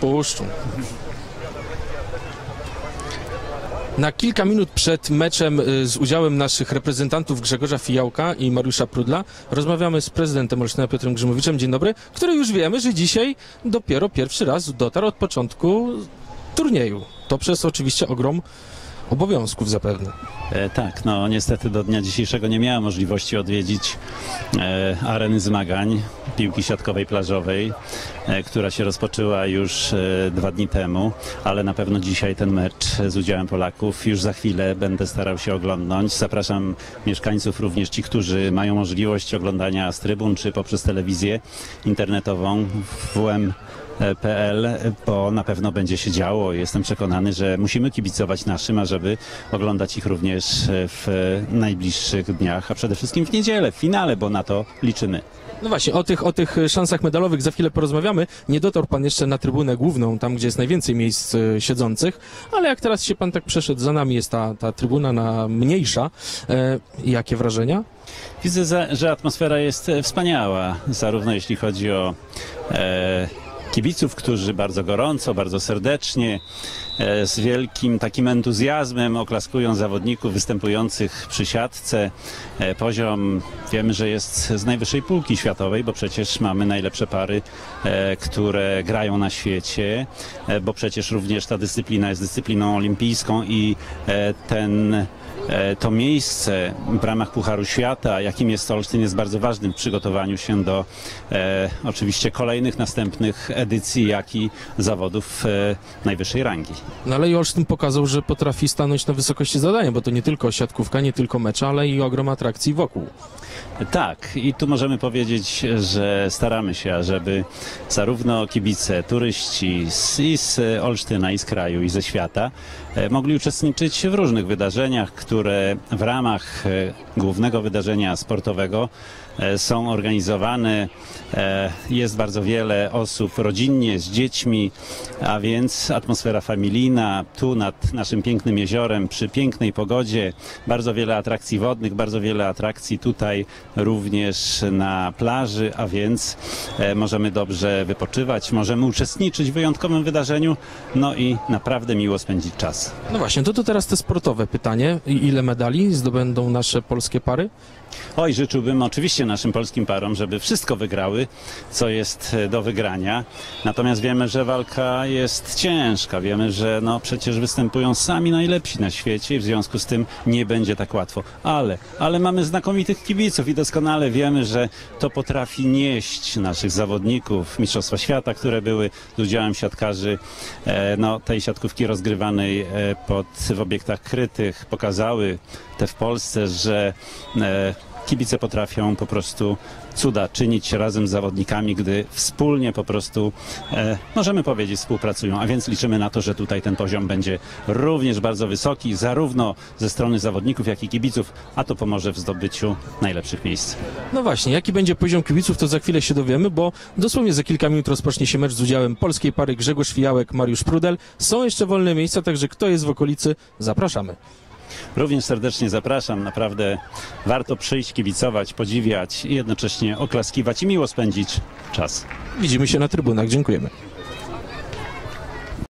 Puszczą. Na kilka minut przed meczem y, z udziałem naszych reprezentantów Grzegorza Fijałka i Mariusza Prudla rozmawiamy z prezydentem Olsztyna Piotrem Grzymowiczem. Dzień dobry, który już wiemy, że dzisiaj dopiero pierwszy raz dotarł od początku turnieju. To przez oczywiście ogrom obowiązków zapewne. E, tak, no niestety do dnia dzisiejszego nie miałem możliwości odwiedzić e, areny zmagań piłki siatkowej plażowej, e, która się rozpoczęła już e, dwa dni temu, ale na pewno dzisiaj ten mecz z udziałem Polaków już za chwilę będę starał się oglądnąć. Zapraszam mieszkańców, również ci, którzy mają możliwość oglądania z trybun czy poprzez telewizję internetową WM PL, bo na pewno będzie się działo. Jestem przekonany, że musimy kibicować naszym, ażeby oglądać ich również w najbliższych dniach, a przede wszystkim w niedzielę, w finale, bo na to liczymy. No właśnie, o tych, o tych szansach medalowych za chwilę porozmawiamy. Nie dotarł pan jeszcze na trybunę główną, tam gdzie jest najwięcej miejsc y, siedzących, ale jak teraz się pan tak przeszedł, za nami jest ta, ta trybuna na mniejsza. E, jakie wrażenia? Widzę, że atmosfera jest e, wspaniała, zarówno jeśli chodzi o e, kibiców, którzy bardzo gorąco, bardzo serdecznie, e, z wielkim takim entuzjazmem oklaskują zawodników występujących przy siatce. E, poziom wiemy, że jest z najwyższej półki światowej, bo przecież mamy najlepsze pary, e, które grają na świecie, bo przecież również ta dyscyplina jest dyscypliną olimpijską i ten to miejsce w ramach Pucharu Świata, jakim jest Olsztyn, jest bardzo ważnym w przygotowaniu się do e, oczywiście kolejnych następnych edycji, jak i zawodów e, najwyższej rangi. No ale i Olsztyn pokazał, że potrafi stanąć na wysokości zadania, bo to nie tylko siatkówka, nie tylko mecze, ale i ogrom atrakcji wokół. Tak, i tu możemy powiedzieć, że staramy się, żeby zarówno kibice, turyści z, i z Olsztyna, i z kraju, i ze świata e, mogli uczestniczyć w różnych wydarzeniach, które w ramach e, głównego wydarzenia sportowego e, są organizowane. Jest bardzo wiele osób rodzinnie, z dziećmi, a więc atmosfera familijna tu nad naszym pięknym jeziorem, przy pięknej pogodzie, bardzo wiele atrakcji wodnych, bardzo wiele atrakcji tutaj również na plaży, a więc e, możemy dobrze wypoczywać, możemy uczestniczyć w wyjątkowym wydarzeniu, no i naprawdę miło spędzić czas. No właśnie, to to teraz te sportowe pytanie. Ile medali zdobędą nasze polskie pary? Oj, życzyłbym oczywiście naszym polskim parom, żeby wszystko wygrały, co jest e, do wygrania. Natomiast wiemy, że walka jest ciężka. Wiemy, że no przecież występują sami najlepsi na świecie i w związku z tym nie będzie tak łatwo. Ale, ale mamy znakomitych kibiców i doskonale wiemy, że to potrafi nieść naszych zawodników. Mistrzostwa Świata, które były z udziałem siatkarzy, e, no tej siatkówki rozgrywanej e, pod, w obiektach krytych pokazały te w Polsce, że kibice potrafią po prostu cuda czynić razem z zawodnikami, gdy wspólnie po prostu, e, możemy powiedzieć, współpracują. A więc liczymy na to, że tutaj ten poziom będzie również bardzo wysoki, zarówno ze strony zawodników, jak i kibiców, a to pomoże w zdobyciu najlepszych miejsc. No właśnie, jaki będzie poziom kibiców, to za chwilę się dowiemy, bo dosłownie za kilka minut rozpocznie się mecz z udziałem polskiej pary Grzegorz Fijałek, Mariusz Prudel. Są jeszcze wolne miejsca, także kto jest w okolicy, zapraszamy. Również serdecznie zapraszam. Naprawdę warto przyjść, kibicować, podziwiać i jednocześnie oklaskiwać i miło spędzić czas. Widzimy się na trybunach, dziękujemy.